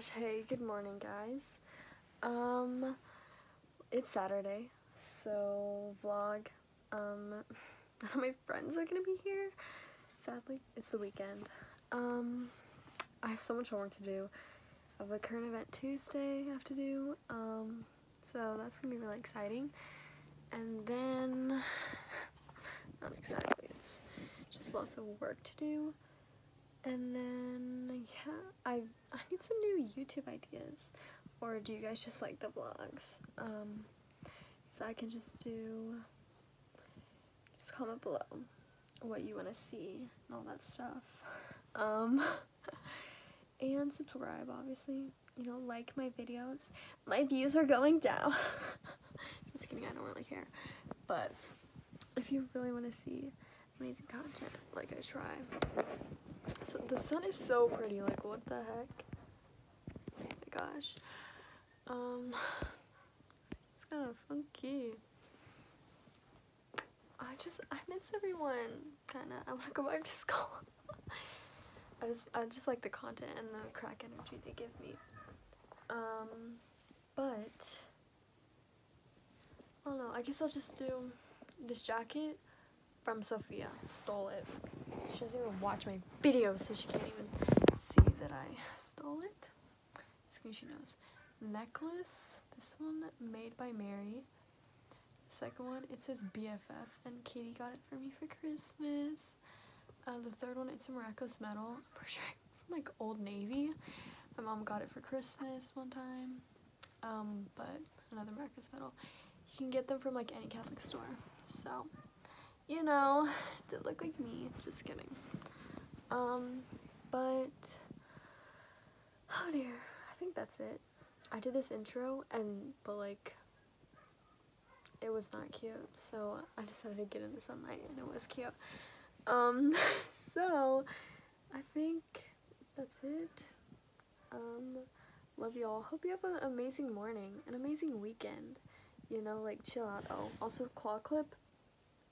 gosh, hey, good morning, guys. Um, it's Saturday, so vlog. Um, none of my friends are gonna be here. Sadly, it's the weekend. Um, I have so much homework to do. I have a current event Tuesday I have to do. Um, so that's gonna be really exciting. And then, not exactly. It's just lots of work to do. And then yeah, I I need some new YouTube ideas. Or do you guys just like the vlogs? Um, so I can just do. Just comment below what you want to see and all that stuff. Um, and subscribe, obviously. You know, like my videos. My views are going down. just kidding, I don't really care. But if you really want to see amazing content, like I try. So the sun is so pretty, like what the heck? Oh my gosh. Um it's kind of funky. I just I miss everyone kinda. I wanna go back to school. I just I just like the content and the crack energy they give me. Um but I don't know, I guess I'll just do this jacket from Sophia. Stole it. She doesn't even watch my videos, so she can't even see that I stole it. Screen she knows. Necklace. This one made by Mary. Second one, it says BFF, and Katie got it for me for Christmas. Uh, the third one, it's a miraculous medal. Sure from like Old Navy. My mom got it for Christmas one time. Um, but another miraculous medal. You can get them from like any Catholic store. So you know, did look like me. Just kidding. Um, but oh dear, I think that's it. I did this intro and but like it was not cute, so I decided to get in the sunlight and it was cute. Um, so I think that's it. Um, love you all. Hope you have an amazing morning, an amazing weekend. You know, like chill out. Oh, also claw clip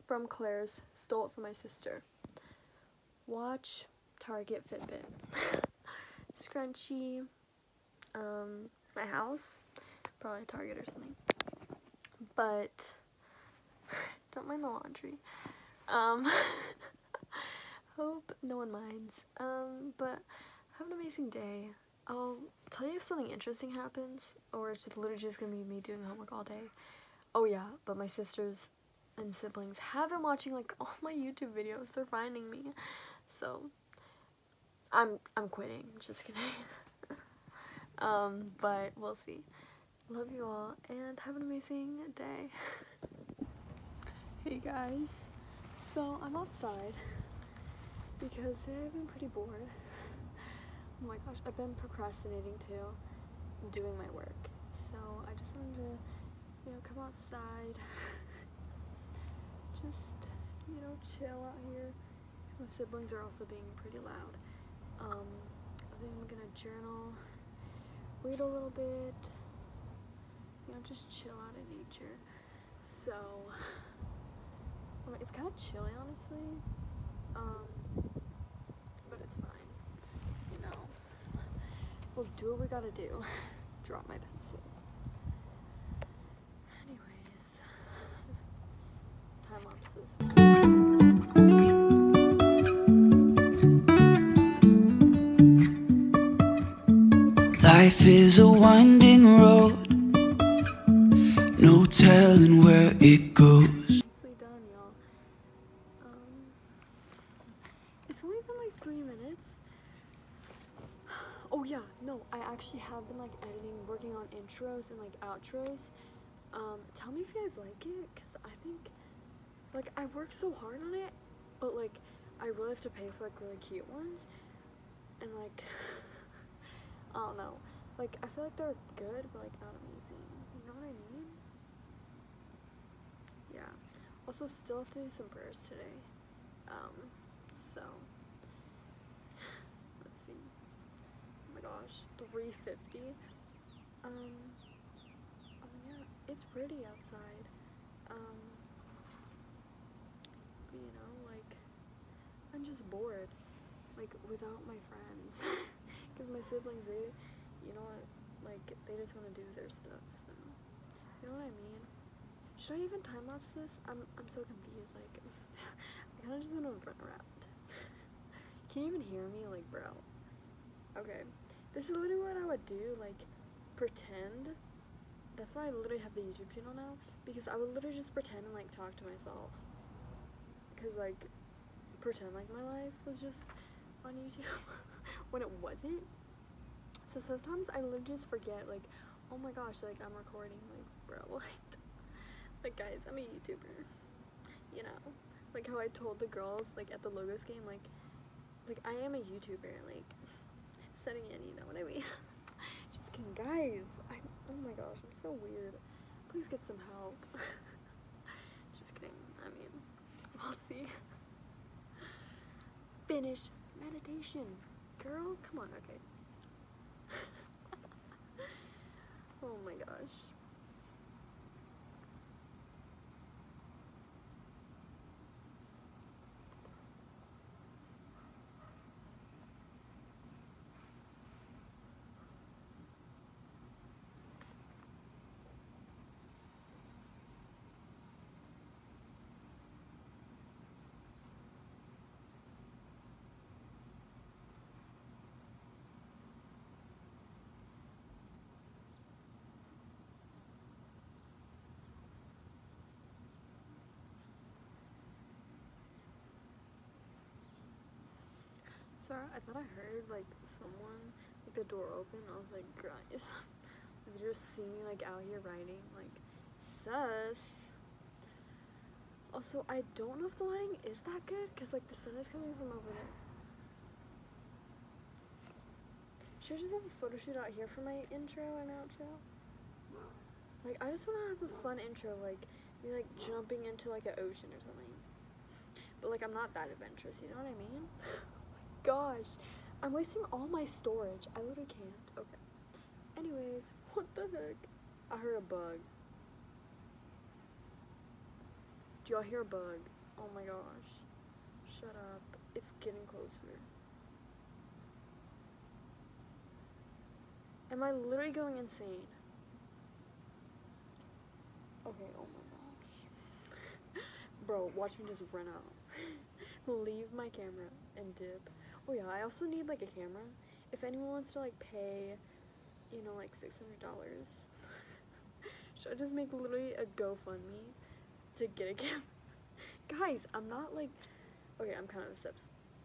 from Claire's, stole it from my sister. Watch, Target, Fitbit. Scrunchie, um, my house, probably Target or something. But, don't mind the laundry. Um, hope no one minds. Um, but have an amazing day. I'll tell you if something interesting happens, or it's just literally just gonna be me doing homework all day. Oh yeah, but my sister's and siblings have been watching like all my YouTube videos. They're finding me. So I'm I'm quitting. Just kidding. um, but we'll see. Love you all and have an amazing day. hey guys. So I'm outside because I've been pretty bored. Oh my gosh, I've been procrastinating too, doing my work. So I just wanted to, you know, come outside just, you know, chill out here. My siblings are also being pretty loud. Um, I think I'm gonna journal, read a little bit, you know, just chill out in nature. So, it's kind of chilly, honestly. Um, but it's fine. You know, we'll do what we gotta do. Drop my pencil. Life is a winding road, no telling where it goes. Done, um, it's only been like three minutes. Oh yeah, no, I actually have been like editing, working on intros and like outros. Um, tell me if you guys like it, cause I think like I work so hard on it, but like I really have to pay for like really cute ones, and like. I don't know. Like, I feel like they're good, but like not amazing. You know what I mean? Yeah. Also, still have to do some prayers today. Um, so. Let's see. Oh my gosh, 350. Um, oh yeah, it's pretty outside. Um, but you know, like, I'm just bored. Like, without my friends. because my siblings, they, you know what? Like they just want to do their stuff. So you know what I mean? Should I even time lapse this? I'm I'm so confused. Like I kind of just want to run around. Can you even hear me? Like bro. Okay. This is literally what I would do. Like pretend. That's why I literally have the YouTube channel now because I would literally just pretend and like talk to myself. Cause like pretend like my life was just on YouTube when it wasn't. So sometimes I just forget like, oh my gosh, like I'm recording, like bro, like, like guys, I'm a YouTuber, you know, like how I told the girls like at the logos game, like, like I am a YouTuber, like setting in, you know what I mean? just kidding, guys. I oh my gosh, I'm so weird. Please get some help. just kidding. I mean, we'll see. Finish meditation. Girl, come on, okay. oh my gosh. Sorry, I thought I heard like someone like the door open. I was like, guys, like, you just see me like out here writing like sus. Also, I don't know if the lighting is that good because like the sun is coming from over there. Should I just have a photo shoot out here for my intro and outro? Like, I just want to have a fun intro, like me like jumping into like an ocean or something. But like, I'm not that adventurous, you know what I mean? gosh. I'm wasting all my storage. I literally can't. Okay. Anyways, what the heck? I heard a bug. Do y'all hear a bug? Oh my gosh. Shut up. It's getting closer. Am I literally going insane? Okay, oh my gosh. Bro, watch me just run out. Leave my camera and dip. Oh yeah, I also need like a camera. If anyone wants to like pay, you know, like six hundred dollars, should I just make literally a GoFundMe to get a camera? Guys, I'm not like, okay, I'm kind of obsessed.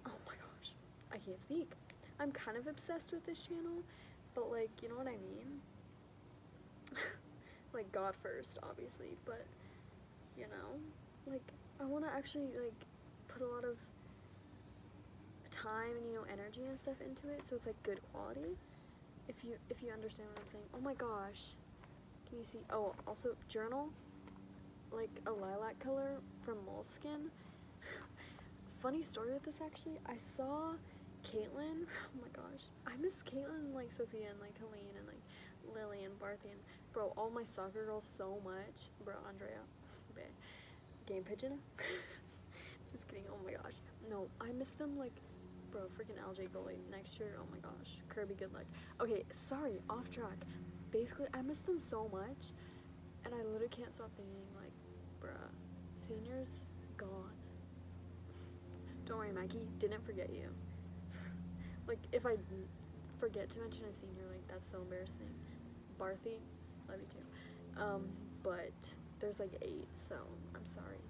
Oh my gosh, I can't speak. I'm kind of obsessed with this channel, but like, you know what I mean? like God first, obviously, but you know, like I want to actually like put a lot of time and you know energy and stuff into it so it's like good quality. If you if you understand what i'm saying. Oh my gosh. Can you see? Oh also journal like a lilac color from Moleskine. funny story with this actually. I saw caitlin oh my gosh. I miss caitlin like sophia and like helene and like lily and barthy and bro all my soccer girls so much. Bro andrea. Game pigeon? Just kidding. Oh my gosh. No i miss them like Bro, freaking LJ goalie next year. Oh my gosh. Kirby, good luck. Okay, sorry, off track. Basically, I miss them so much, and I literally can't stop thinking, like, bruh, seniors gone. Don't worry, Maggie, didn't forget you. like, if I forget to mention a senior, like, that's so embarrassing. Barthy, love you too. Um, but there's like eight, so I'm sorry.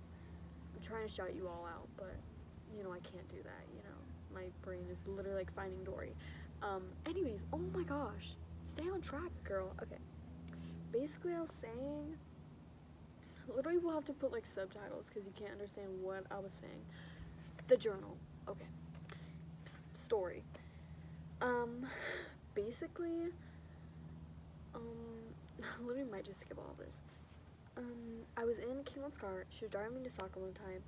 I'm trying to shout you all out, but, you know, I can't do that, you know my brain is literally like finding Dory. Um, anyways, oh my gosh, stay on track, girl. Okay, basically, I was saying, literally, we'll have to put like subtitles because you can't understand what I was saying. The journal, okay, S story. Um, basically, um, literally might just skip all this. Um, I was in Caitlin's car. She was driving me to soccer one time.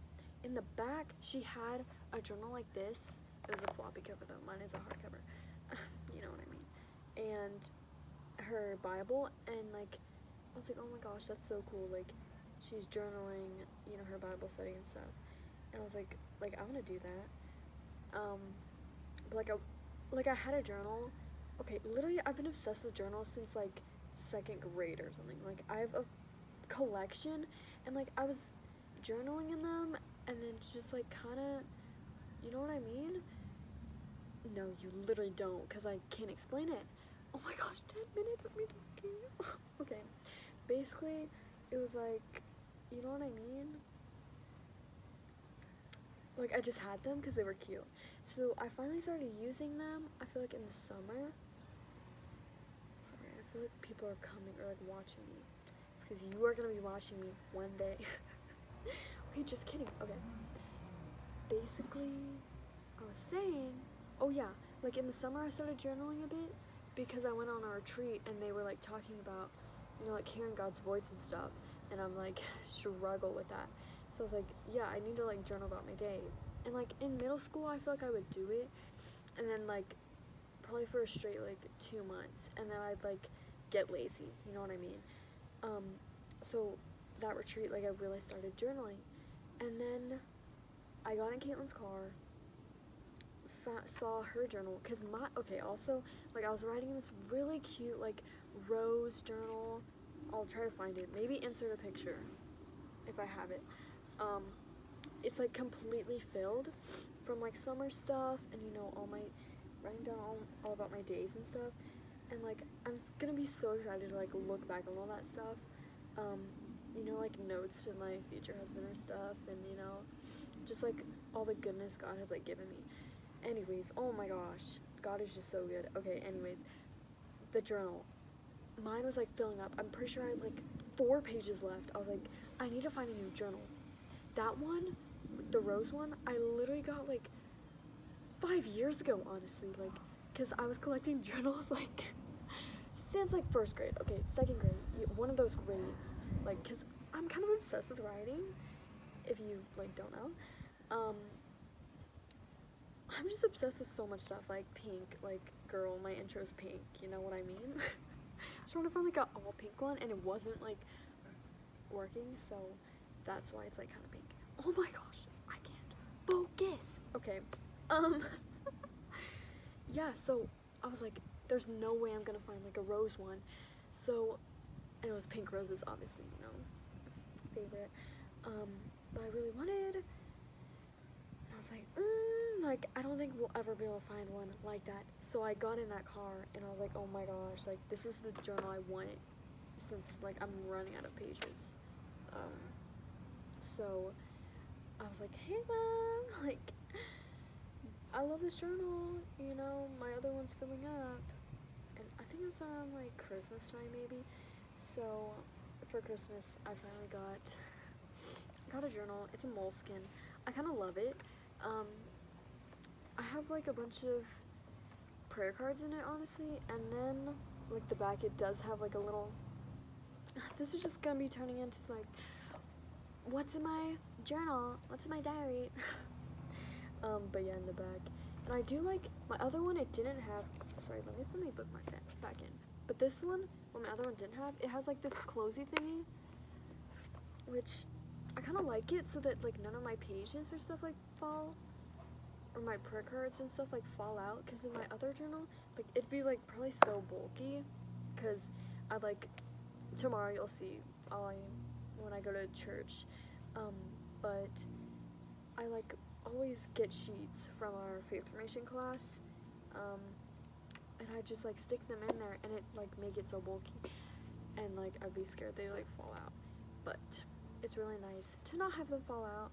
In the back, she had a journal like this it was a floppy cover though. Mine is a hardcover. you know what I mean. And her Bible and like I was like, oh my gosh, that's so cool. Like she's journaling, you know, her Bible study and stuff. And I was like, like I want to do that. Um, but like I, like I had a journal, okay, literally, I've been obsessed with journals since like second grade or something. Like, I have a collection, and like, I was journaling in them, and then just like kind of, you know what I mean? No, you literally don't, because I can't explain it. Oh my gosh, 10 minutes of me talking. okay, basically, it was like, you know what I mean? Like, I just had them because they were cute. So, I finally started using them, I feel like in the summer. Sorry, I feel like people are coming or like watching me. Because you are going to be watching me one day. okay, just kidding. Okay. Basically, I was saying, oh yeah, like in the summer I started journaling a bit because I went on a retreat and they were like talking about, you know, like hearing God's voice and stuff. And I'm like, struggle with that. So I was like, yeah, I need to like journal about my day. And like in middle school, I feel like I would do it. And then like probably for a straight like two months. And then I'd like get lazy. You know what I mean? Um, so that retreat, like I really started journaling. And then I got in Caitlin's car saw her journal because my okay also like I was writing this really cute like rose journal. I'll try to find it. Maybe insert a picture if I have it. Um it's like completely filled from like summer stuff and you know all my writing down all, all about my days and stuff. And like I'm gonna be so excited to like look back on all that stuff. Um you know like notes to my future husband or stuff and you know just like all the goodness God has like given me anyways, oh my gosh, God is just so good. Okay, anyways, the journal. Mine was like filling up. I'm pretty sure I had like four pages left. I was like, I need to find a new journal. That one, the rose one, I literally got like five years ago, honestly. Like, because I was collecting journals like since like first grade. Okay, second grade, one of those grades. Like, because I'm kind of obsessed with writing, if you like don't know. Um, I'm just obsessed with so much stuff, like pink, like, girl, my intro is pink, you know what I mean? I just want to find, like, a all pink one, and it wasn't, like, working, so that's why it's, like, kind of pink. Oh my gosh, I can't focus! Okay, um, yeah, so I was like, there's no way I'm gonna find, like, a rose one, so, and it was pink roses, obviously, you know, favorite, um, but I really wanted, was like, mm, like, I don't think we'll ever be able to find one like that. So I got in that car and I was like, oh my gosh, like, this is the journal I wanted since, like, I'm running out of pages. Um, so I was like, hey mom, like, I love this journal, you know, my other one's filling up. And I think it's around, like, Christmas time, maybe. So for Christmas, I finally got, got a journal. It's a Moleskine. I kind of love it. Um, I have like a bunch of prayer cards in it honestly and then like the back it does have like a little this is just gonna be turning into like what's in my journal? What's in my diary? Um but yeah in the back. And I do like my other one it didn't have sorry let me put my bookmark back in. But this one what my other one didn't have it has like this closey thingy which I kind of like it so that like none of my pages or stuff like fall or my prayer cards and stuff like fall out because in my other journal like it'd be like probably so bulky because I like tomorrow you'll see all I when I go to church um, but I like always get sheets from our faith formation class um, and I just like stick them in there and it like make it so bulky and like I'd be scared they like fall out but it's really nice to not have them fall out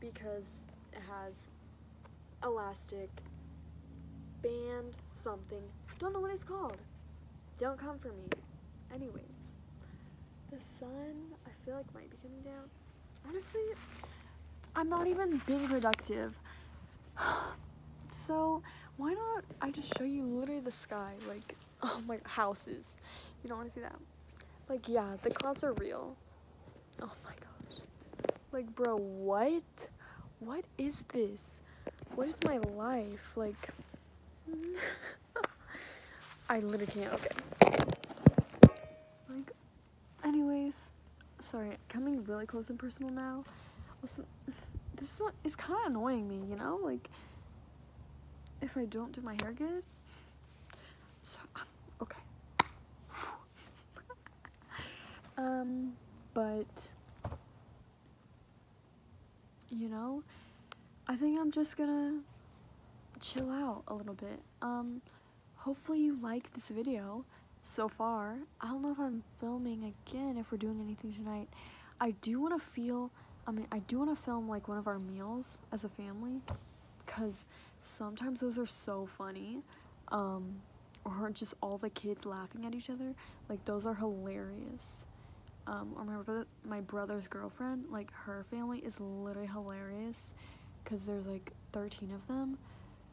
because it has elastic band something. I Don't know what it's called. Don't come for me. Anyways, the sun I feel like might be coming down. Honestly, I'm not even being productive. so why not I just show you literally the sky, like oh my houses. You don't want to see that? Like yeah, the clouds are real. Oh my gosh. Like bro, what? What is this? What is my life? Like, I literally can't. Okay. Like, anyways, sorry, coming really close and personal now. Also, this is kind of annoying me, you know? Like, if I don't do my hair good, So, um, okay. um, but you know, I think I'm just gonna chill out a little bit. Um, hopefully you like this video so far. I don't know if I'm filming again if we're doing anything tonight. I do want to feel, I mean, I do want to film like one of our meals as a family because sometimes those are so funny. Um, or just all the kids laughing at each other. Like, those are hilarious. Um, or my, brother, my brother's girlfriend, like, her family is literally hilarious because there's like 13 of them,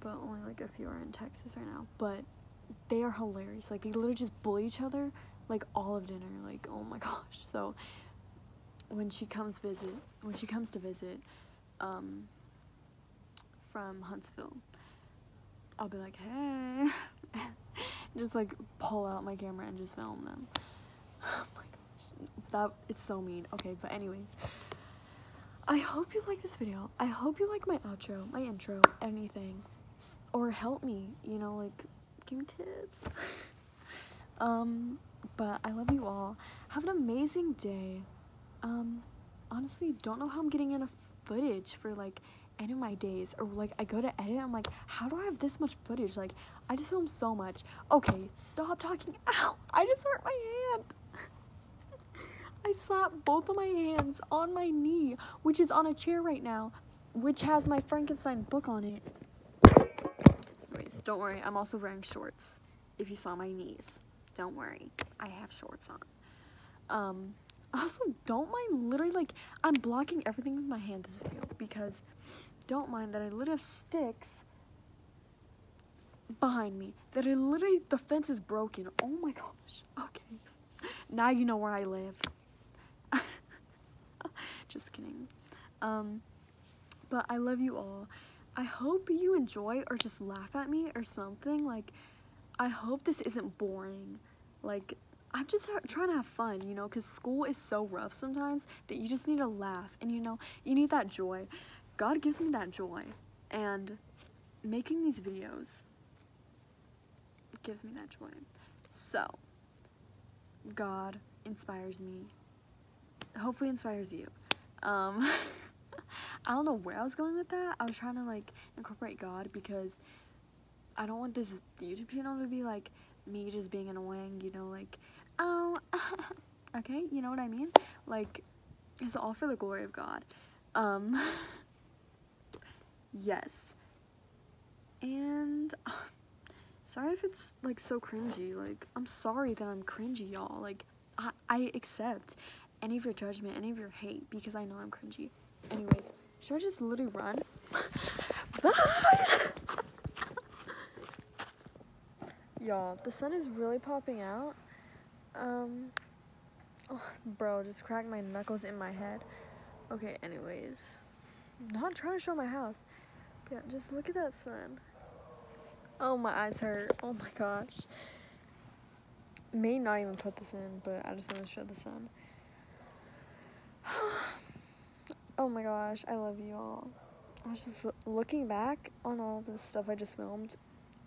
but only like a few are in Texas right now. But they are hilarious. Like, they literally just bully each other like all of dinner. Like, oh my gosh. So, when she comes visit, when she comes to visit, um, from Huntsville, I'll be like, hey, just like pull out my camera and just film them. Oh my gosh, that it's so mean. Okay, but anyways, I hope you like this video. I hope you like my outro, my intro, anything, S- or help me. You know, like give me tips. um, but I love you all. Have an amazing day. Um, honestly, don't know how I'm getting enough footage for like any of my days or like I go to edit I'm like how do I have this much footage like I just film so much okay stop talking ow I just hurt my hand I slapped both of my hands on my knee which is on a chair right now which has my Frankenstein book on it. Anyways don't worry I'm also wearing shorts if you saw my knees. Don't worry I have shorts on. Um also don't mind literally like i'm blocking everything with my hand this video because don't mind that i literally have sticks behind me that I literally the fence is broken. Oh my gosh okay. Now you know where i live just kidding. Um but i love you all. I hope you enjoy or just laugh at me or something. Like i hope this isn't boring. Like I'm just trying to have fun, you know, because school is so rough sometimes that you just need to laugh. And, you know, you need that joy. God gives me that joy, and making these videos gives me that joy. So, God inspires me, hopefully, inspires you. Um, I don't know where I was going with that. I was trying to like incorporate God because I don't want this YouTube channel to be like me just being annoying, you know, like oh, okay, you know what I mean? Like, it's all for the glory of God. Um, yes. And, sorry if it's, like, so cringy. Like, I'm sorry that I'm cringy, y'all. Like, I, I accept any of your judgment, any of your hate, because I know I'm cringy. Anyways, should I just literally run? Y'all, the sun is really popping out. Um, oh, bro, just cracked my knuckles in my head. Okay, anyways, I'm not trying to show my house. Yeah, just look at that sun. Oh, my eyes hurt. Oh my gosh. May not even put this in, but I just want to show the sun. oh my gosh, I love you all. I was just looking back on all the stuff I just filmed.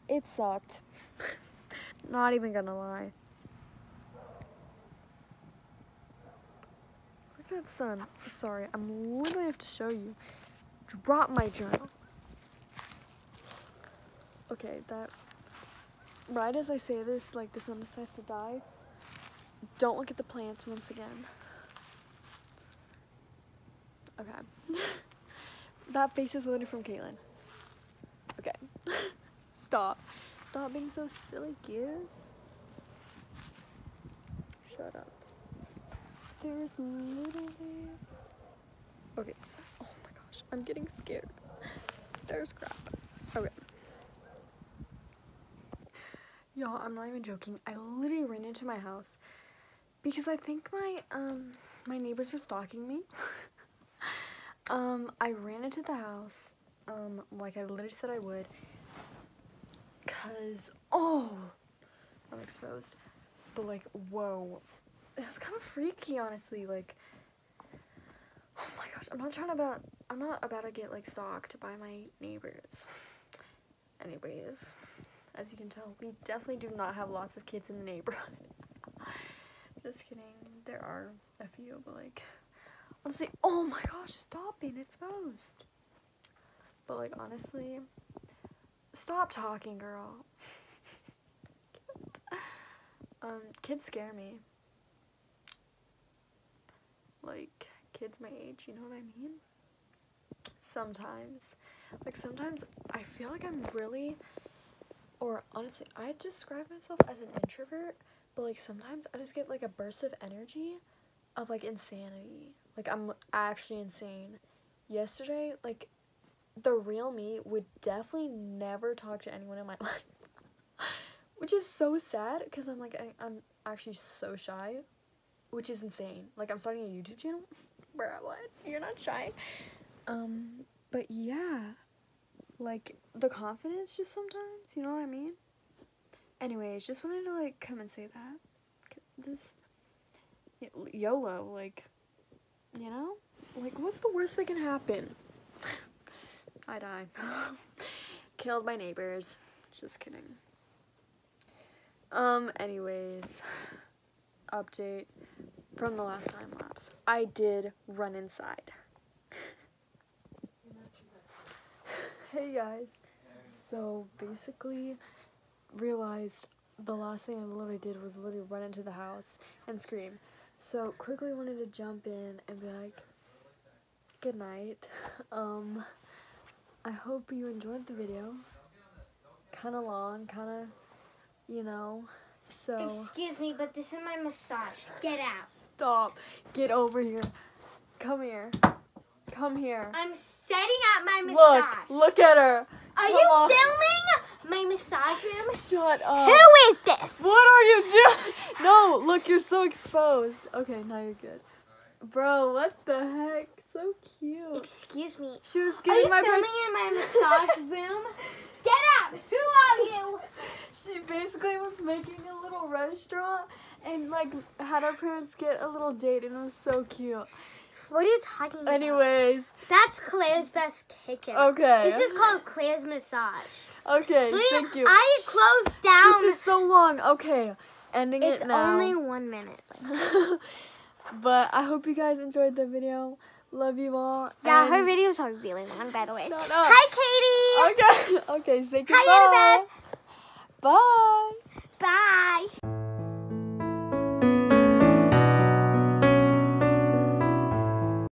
It sucked. not even gonna lie. Look at that sun. Sorry, I'm literally have to show you. Drop my journal. Okay, that. Right as I say this, like the sun decides to die. Don't look at the plants once again. Okay. that face is literally from Caitlyn. Okay. Stop. Stop being so silly, kids. Shut up. There is literally. Okay, so. Oh my gosh, I'm getting scared. There's crap. Okay. Y'all, I'm not even joking. I literally ran into my house because I think my um my neighbors are stalking me. um, I ran into the house um like I literally said I would. Cause oh, I'm exposed. But like, whoa, it was kind of freaky, honestly. Like, oh my gosh, I'm not trying to about, I'm not about to get like stalked by my neighbors. Anyways, as you can tell, we definitely do not have lots of kids in the neighborhood. Just kidding. There are a few, but like, honestly, oh my gosh, stop being exposed. But like, honestly, stop talking, girl. um, kids scare me. Like, kids my age, you know what I mean? Sometimes. Like, sometimes I feel like I'm really, or honestly, I describe myself as an introvert, but like, sometimes I just get like a burst of energy of like insanity. Like, I'm actually insane. Yesterday, like, the real me would definitely never talk to anyone in my life. Which is so sad because I'm like, I, I'm actually so shy which is insane. Like I'm starting a YouTube channel. Bruh, what? You're not shy. Um, but yeah, like the confidence just sometimes, you know what I mean? Anyways, just wanted to like come and say that. Just YOLO, like, you know, like what's the worst that can happen? I die. Killed my neighbors. Just kidding. Um, anyways, update from the last time lapse. I did run inside. hey guys. So basically realized the last thing I literally did was literally run into the house and scream. So quickly wanted to jump in and be like, good night. Um, I hope you enjoyed the video. Kind of long, kind of, you know, so. Excuse me, but this is my massage. Get out. Stop. Get over here. Come here. Come here. I'm setting up my massage. Look. Look at her. Are Come you on. filming my massage room? Shut up. Who is this? What are you doing? No, look, you're so exposed. Okay, now you're good. Bro, what the heck? So cute. Excuse me. She was Are getting you my filming in my massage room? Get up. Who are you? She basically was making a little restaurant and like had our parents get a little date and it was so cute. What are you talking about? Anyways, That's Claire's best kitchen. okay. This is called Claire's massage. Okay, Will thank you. I closed down. This is so long. Okay, ending it's it now. It's only one minute. but I hope you guys enjoyed the video. Love you all. Yeah, her videos are really long, by the way. Hi, Katie. Okay, okay, say goodbye. Hi, Annabeth. Bye. Bye.